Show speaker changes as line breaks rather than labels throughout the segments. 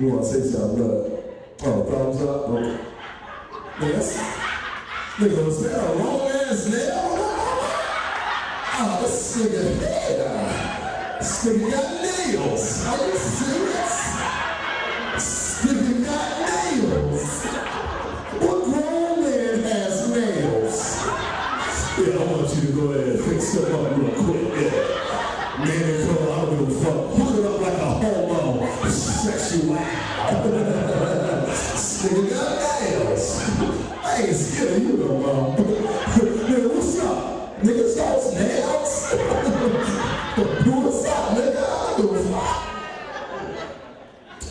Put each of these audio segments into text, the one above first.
You want to say something? Look. Oh, thumbs up? Okay. Yes. Nigga, was that a long ass nail? Oh, ah, this nigga head. This nigga got nails. Are you serious? This nigga got nails. What grown man has nails? Yeah, I want you to go ahead and fix them up Nigga, what's up? Niggas got nails. what's up, nigga? I fuck.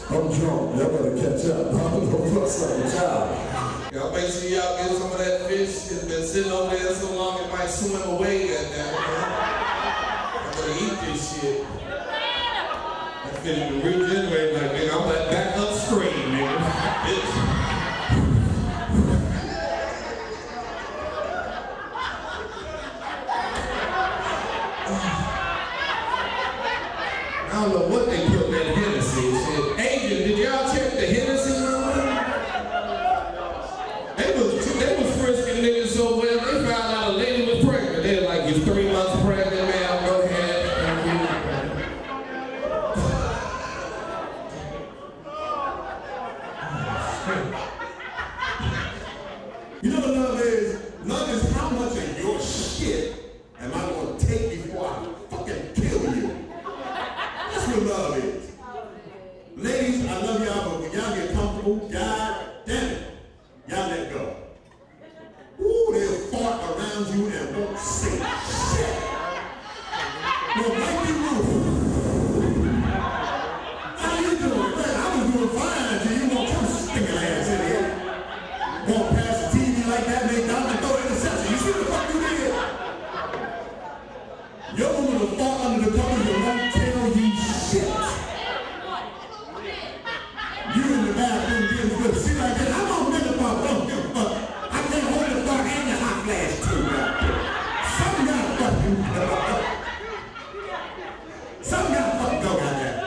I'm drunk. Y'all better catch up. I'm gonna job.
Y'all y'all get some of that fish. It's been sitting over there so long it might swim away. And I'm gonna eat this shit. That fish been regenerating like nigga. I'm like back upstream, nigga. I don't know what they put in that Hennessy. Agent, did y'all check the Hennessy number? They was they was frisking niggas so well they found out a lady was pregnant. They were like, you three months pregnant, ma'am, go ahead.
You know what love is? Love is how much of your shit am I gonna take Something gotta fucking go, goddamn.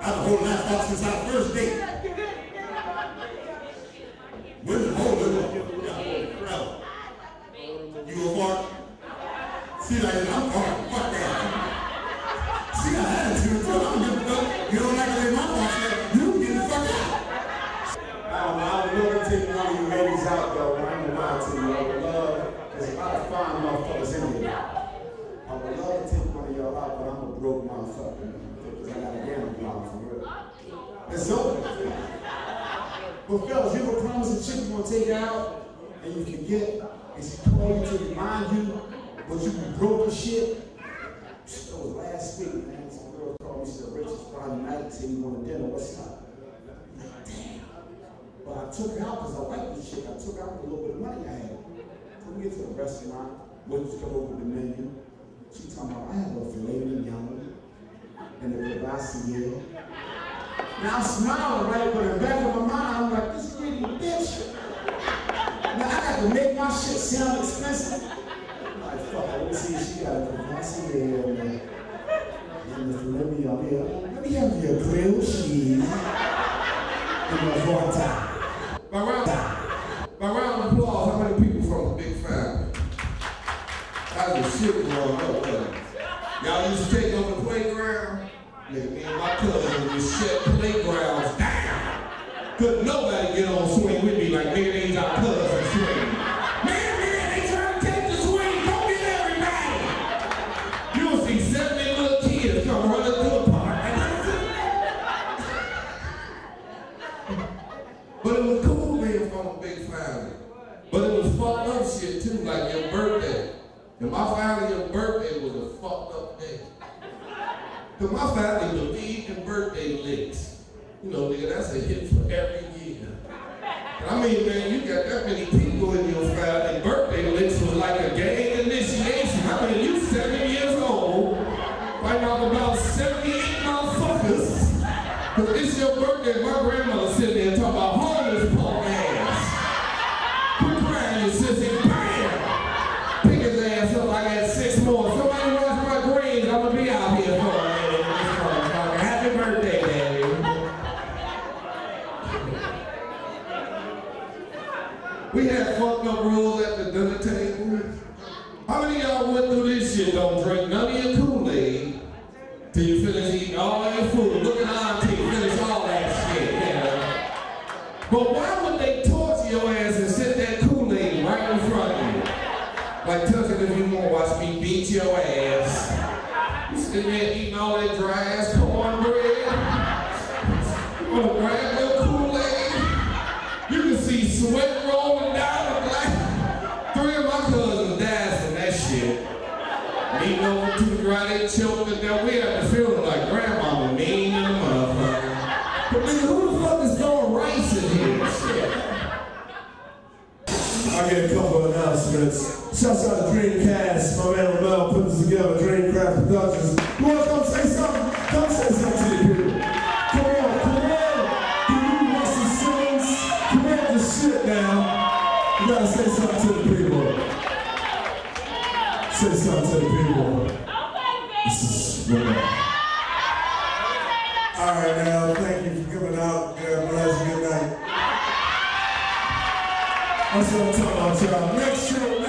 I've been holding that fuck since our first date. Women hold it. Yeah, You a fart? See, like, I'm farting. Fuck that. See, I had to. I don't give a fuck. You don't like to lay my there, you get the fuck out.
I don't know. I would love to take one of you ladies out, though. I ain't gonna lie to you. I would there's a fine motherfuckers in here. I would love to take one of y'all out, but I'm a broke motherfucker. Because I got a gambling problem for real. It's over. But fellas, you ever promise a chick you're gonna take out and you can get, and she call you to remind you, but you be broke as shit? That was last week, man. Some girl called me, she said, Rich, it's Friday night, say you want to dinner, what's up? Like, damn. But I took her out because I like this shit. I took out a little bit of money I had. We get to the restaurant, waitress come over the menu. She talking about, I have a filet mignon and a Courvoisier. Now I'm smiling, right? But in the back of my mind, I'm like, this pretty bitch. Now I got to make my shit sound expensive. I'm like, fuck, let me see if she got a Courvoisier and, uh, and filet mignon. Let me have your grilled cheese and your vodka.
By round, by round of applause, how many people Growing up, wasn't it? Y'all used to take on the playground? Nigga, me and my cousin would shut playgrounds down. Couldn't nobody get on swing with me like these our cousins In my family, your birthday was a fucked up day. Cause my family believed in birthday licks. You know, nigga, that's a hit for every year. And I mean, man, you got that many people till you finish eating all oh, your food. Look at auntie, finish all that shit, you. But why would they torture your ass and sit that Kool-Aid right in front of you? Like, it if you want to watch me beat your ass. You sitting there eating all that dry ass cornbread. You want to grab your Kool-Aid? You can see sweat
get a couple of announcements. Shouts out to Dreamcast. My man Lamel put this together, Dreamcraft Productions. You wanna come say something? Come say something to the people. Come on, come on. Do you Russell Simmons? Come on, this shit now. You gotta say something to the people. Say something to the people. This is Lamel.
All right, now, thank you for coming out. God bless. Good night.
That's what I'm talking about, y'all. Next show